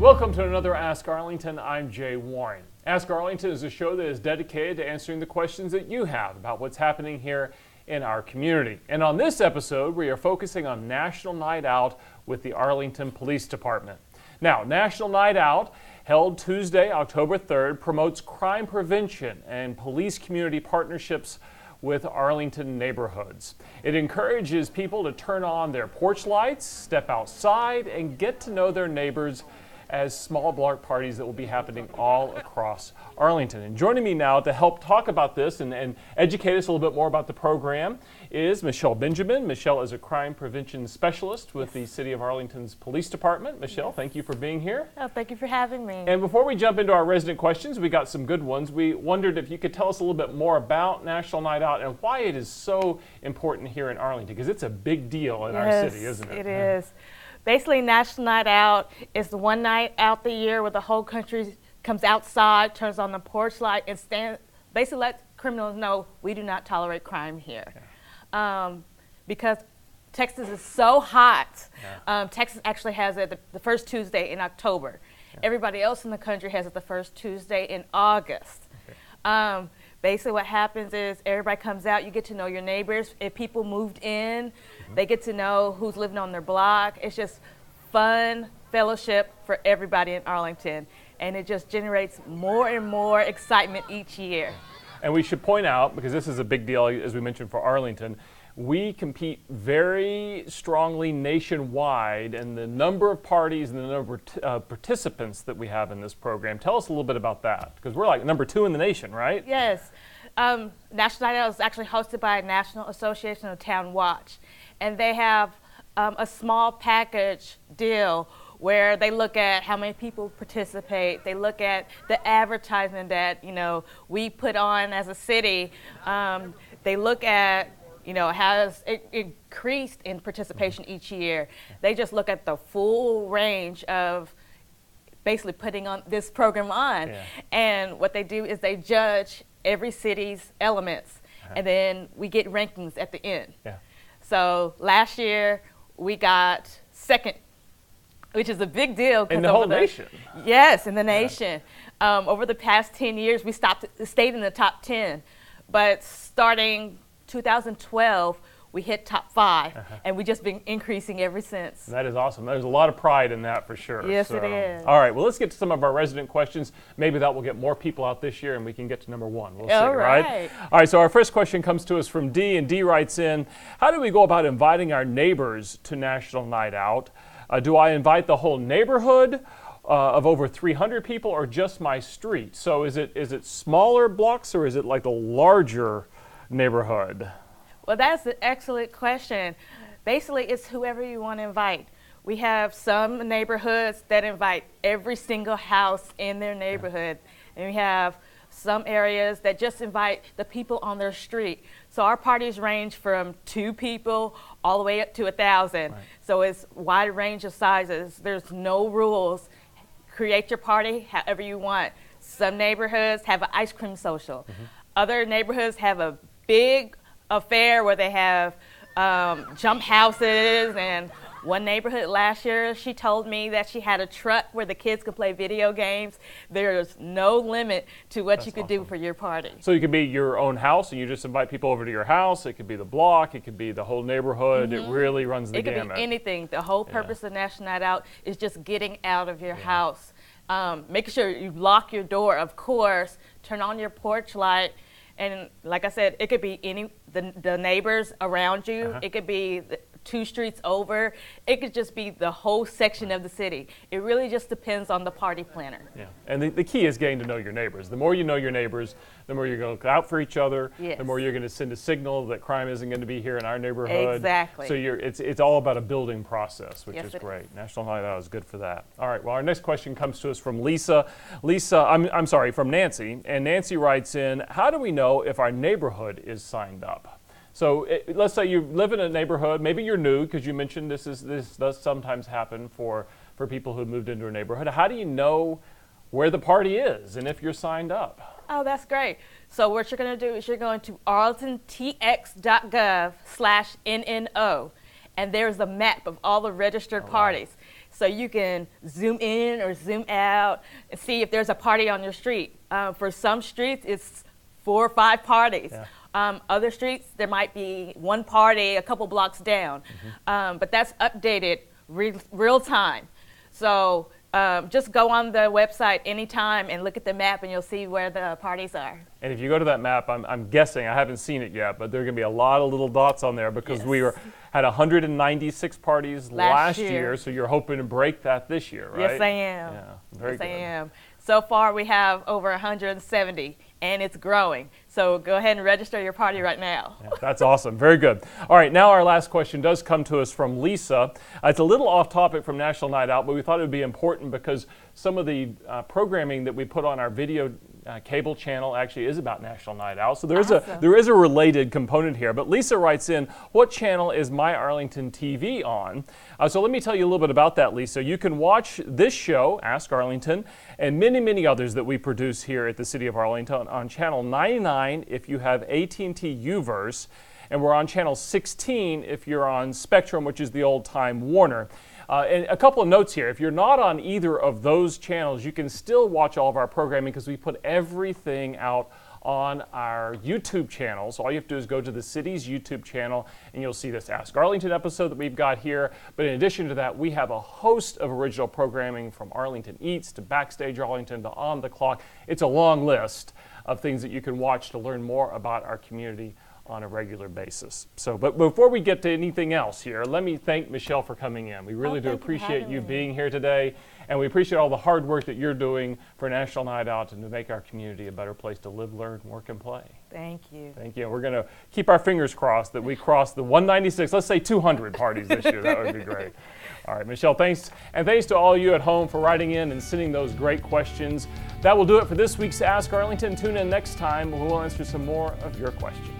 Welcome to another Ask Arlington. I'm Jay Warren. Ask Arlington is a show that is dedicated to answering the questions that you have about what's happening here in our community. And on this episode, we are focusing on National Night Out with the Arlington Police Department. Now, National Night Out, held Tuesday, October 3rd, promotes crime prevention and police community partnerships with Arlington neighborhoods. It encourages people to turn on their porch lights, step outside, and get to know their neighbors as small block parties that will be happening all across Arlington. And joining me now to help talk about this and, and educate us a little bit more about the program is Michelle Benjamin. Michelle is a crime prevention specialist with the City of Arlington's Police Department. Michelle, thank you for being here. Oh, thank you for having me. And before we jump into our resident questions, we got some good ones. We wondered if you could tell us a little bit more about National Night Out and why it is so important here in Arlington, because it's a big deal in yes, our city, isn't it? It is basically National Night Out is the one night out the year where the whole country comes outside, turns on the porch light, and stand, basically let criminals know we do not tolerate crime here. Yeah. Um, because Texas is so hot. Yeah. Um, Texas actually has it the, the, first Tuesday in October. Yeah. Everybody else in the country has it the first Tuesday in August. Okay. Um, basically what happens is everybody comes out you get to know your neighbors. If people moved in mm-hmm. they get to know who's living on their block. It's just fun fellowship for everybody in arlington. And it just generates more and more excitement each year. And we should point out because this is a big deal as we mentioned for arlington we compete very strongly nationwide and the number of parties and the number of uh, participants that we have in this program. Tell us a little bit about that because we're like number two in the nation, right? Yes. Um, National Night Out is actually hosted by National Association of Town Watch, and they have um, a small package deal where they look at how many people participate. They look at the advertising that you know we put on as a city. Um, they look at you know, has it increased in participation each year. They just look at the full range of basically putting on this program on. Yeah. And what they do is they judge every city's elements, uh-huh. and then we get rankings at the end. Yeah. So last year we got second, which is a big deal. In the whole the, nation. Yes, in the nation. Yeah. Um, over the past 10 years, we stopped, stayed in the top 10. But starting 2012, we hit top 5 uh-huh. and we've just been increasing ever since. That is awesome. There's a lot of pride in that for sure. Yes, so, it is. All right, well, let's get to some of our resident questions. Maybe that will get more people out this year and we can get to number one. We'll all see, right. right? All right, so our first question comes to us from D, and D writes in How do we go about inviting our neighbors to National Night Out? Uh, do I invite the whole neighborhood? Uh, of over 300 people or just my street? So is it is it smaller blocks or is it like the larger neighborhood? Well, that's an excellent question. Basically, it's whoever you want to invite. We have some neighborhoods that invite every single house in their neighborhood, and we have some areas that just invite the people on their street. So our parties range from two people all the way up to a thousand. Right. So it's wide range of sizes. There's no rules. Create your party however you want. Some neighborhoods have an ice cream social. Mm-hmm. Other neighborhoods have a big affair where they have um, jump houses and one neighborhood last year, she told me that she had a truck where the kids could play video games. There's no limit to what That's you could awesome. do for your party. So you could be your own house and you just invite people over to your house. It could be the block, it could be the whole neighborhood. Mm-hmm. It really runs the it gamut. It could be anything. The whole purpose yeah. of National Night Out is just getting out of your yeah. house. Um, making sure you lock your door, of course, turn on your porch light and like I said, it could be any the, the neighbors around you. Uh-huh. It could be two streets over. It could just be the whole section of the city. It really just depends on the party planner. Yeah, and the, the key is getting to know your neighbors. The more you know your neighbors, the more you're going to look out for each other. Yes. The more you're going to send a signal that crime isn't going to be here in our neighborhood. Exactly. So you're, it's, it's all about a building process, which yes, is great. Is. National Night Out is good for that. All right, well, our next question comes to us from Lisa. Lisa, I'm, I'm sorry, from Nancy. And Nancy writes in, how do we know if our neighborhood is signed up? So it, let's say you live in a neighborhood, maybe you're new because you mentioned this is this does sometimes happen for for people who moved into a neighborhood. How do you know where the party is and if you're signed up? Oh, that's great. So what you're going to do is you're going to arlingtontx.gov slash NNO, and there's a map of all the registered parties. so you can zoom in or zoom out and see if there's a party on your street. Uh, for some streets, it's four or five parties. Yeah. Um, other streets, there might be one party a couple blocks down, Mm-hmm. um, but that's updated re- real time. So um, just go on the website anytime and look at the map, and you'll see where the parties are. And if you go to that map, I'm, I'm guessing, I haven't seen it yet, but there are going to be a lot of little dots on there because we were had 196 parties Last year. year. so you're hoping to break that this year, right? Yes, I am. Yeah, very yes, good. I am. So far, we have over 170, and it's growing. So go ahead and register your party right now. Yeah, that's awesome. Very good. All right, now our last question does come to us from Lisa. Uh, it's a little off topic from National Night Out, but we thought it would be important because some of the uh, programming that we put on our video uh, cable channel actually is about National Night Out. So there is a there is a related component here. But Lisa writes in, "What channel is My Arlington TV on?" Uh, so let me tell you a little bit about that, Lisa. You can watch this show, Ask Arlington, and many many others that we produce here at the City of Arlington on channel 99 if you have AT&T UVerse and we're on channel 16 if you're on Spectrum, which is the old time Warner. Uh, and a couple of notes here. If you're not on either of those channels, you can still watch all of our programming because we put everything out on our YouTube channel. So all you have to do is go to the city's YouTube channel and you'll see this Ask Arlington episode that we've got here. But in addition to that, we have a host of original programming from Arlington Eats to Backstage Arlington to On the Clock. It's a long list of things that you can watch to learn more about our community on a regular basis. So, but before we get to anything else here, let me thank Michelle for coming in. We really oh, do Oh, you for appreciate having you being here today, and we appreciate all the hard work that you're doing for National Night Out and to make our community a better place to live, learn, work, and play. Thank you. Thank you. We're going to keep our fingers crossed that we cross the 196, let's say 200 parties this year. That would be great. All right, Michelle, thanks. And thanks to all you at home for writing in and sending those great questions. That will do it for this week's Ask Arlington. Tune in next time when we'll answer some more of your questions.